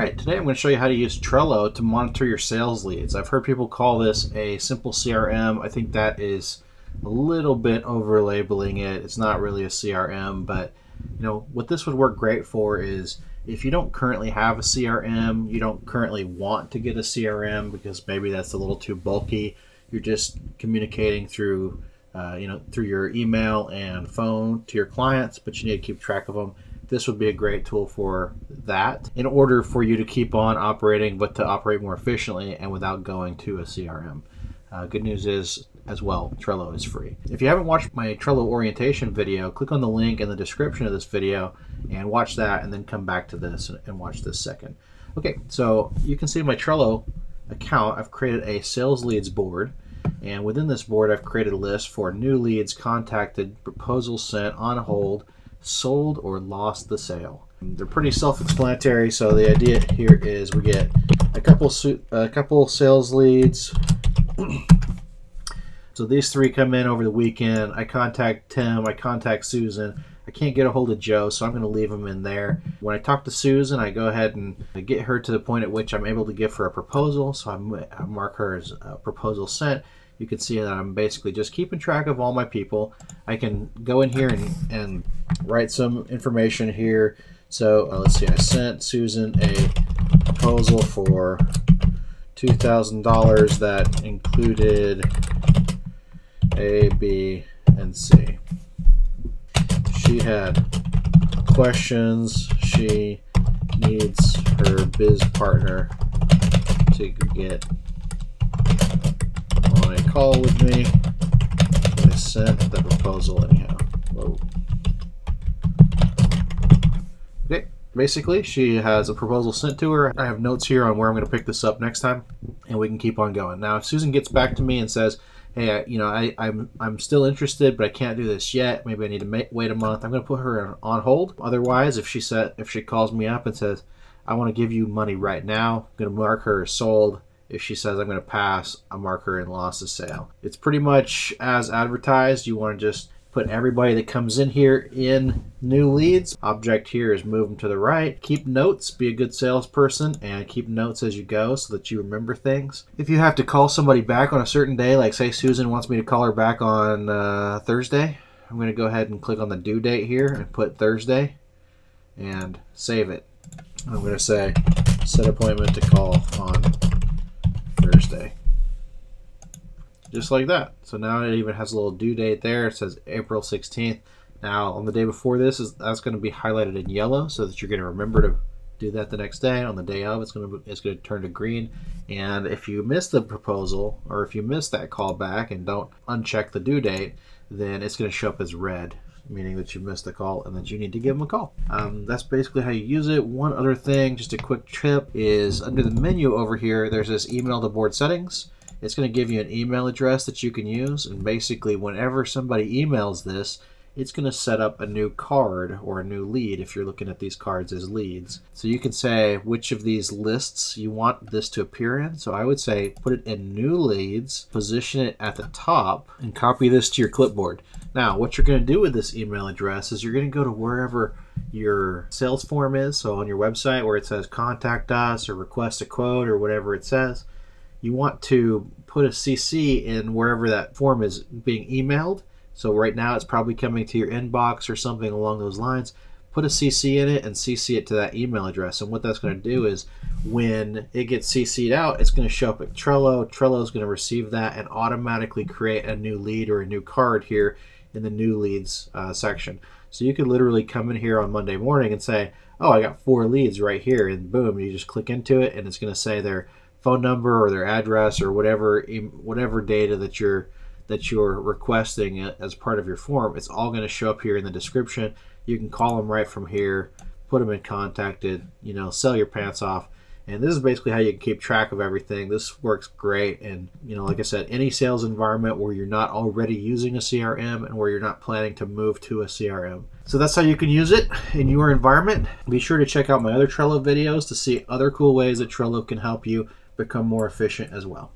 right, today I'm going to show you how to use Trello to monitor your sales leads. I've heard people call this a simple CRM. I think that is a little bit over labeling it. It's not really a CRM, but you know what this would work great for is if you don't currently have a CRM, you don't currently want to get a CRM because maybe that's a little too bulky. You're just communicating through uh, you know through your email and phone to your clients, but you need to keep track of them this would be a great tool for that in order for you to keep on operating, but to operate more efficiently and without going to a CRM. Uh, good news is, as well, Trello is free. If you haven't watched my Trello orientation video, click on the link in the description of this video and watch that, and then come back to this and watch this second. Okay, so you can see my Trello account, I've created a sales leads board. And within this board, I've created a list for new leads contacted, proposals sent, on hold, sold or lost the sale. They're pretty self-explanatory. So the idea here is we get a couple a couple sales leads. so these three come in over the weekend. I contact Tim. I contact Susan. I can't get a hold of Joe, so I'm going to leave them in there. When I talk to Susan, I go ahead and get her to the point at which I'm able to give her a proposal. So I mark her as a proposal sent you can see that I'm basically just keeping track of all my people. I can go in here and, and write some information here. So uh, let's see, I sent Susan a proposal for $2,000 that included A, B, and C. She had questions. She needs her biz partner to get call with me. I sent the proposal anyhow. Whoa. Okay, basically she has a proposal sent to her. I have notes here on where I'm going to pick this up next time, and we can keep on going. Now, if Susan gets back to me and says, "Hey, you know, I, I'm I'm still interested, but I can't do this yet. Maybe I need to wait a month." I'm going to put her on hold. Otherwise, if she said if she calls me up and says, "I want to give you money right now," I'm going to mark her as sold if she says I'm going to pass, a marker and loss of sale. It's pretty much as advertised. You want to just put everybody that comes in here in new leads. Object here is move them to the right. Keep notes, be a good salesperson, and keep notes as you go so that you remember things. If you have to call somebody back on a certain day, like say Susan wants me to call her back on uh, Thursday, I'm going to go ahead and click on the due date here and put Thursday and save it. I'm going to say set appointment to call on Thursday. Just like that. So now it even has a little due date there. It says April 16th. Now on the day before this, is that's going to be highlighted in yellow so that you're going to remember to do that the next day. On the day of, it's going to it's going to turn to green. And if you miss the proposal or if you miss that call back and don't uncheck the due date, then it's going to show up as red meaning that you missed the call and that you need to give them a call. Um, that's basically how you use it. One other thing, just a quick tip, is under the menu over here, there's this email to board settings. It's going to give you an email address that you can use, and basically, whenever somebody emails this, it's going to set up a new card or a new lead if you're looking at these cards as leads. So you can say which of these lists you want this to appear in. So I would say put it in new leads, position it at the top, and copy this to your clipboard. Now, what you're going to do with this email address is you're going to go to wherever your sales form is. So on your website where it says contact us or request a quote or whatever it says, you want to put a CC in wherever that form is being emailed so right now it's probably coming to your inbox or something along those lines. Put a CC in it and CC it to that email address. And what that's going to do is when it gets CC'd out, it's going to show up at Trello. Trello is going to receive that and automatically create a new lead or a new card here in the new leads uh, section. So you could literally come in here on Monday morning and say, oh, I got four leads right here. And boom, you just click into it and it's going to say their phone number or their address or whatever, whatever data that you're that you're requesting as part of your form, it's all going to show up here in the description. You can call them right from here, put them in contacted, you know, sell your pants off. And this is basically how you can keep track of everything. This works great. And, you know, like I said, any sales environment where you're not already using a CRM and where you're not planning to move to a CRM. So that's how you can use it in your environment. Be sure to check out my other Trello videos to see other cool ways that Trello can help you become more efficient as well.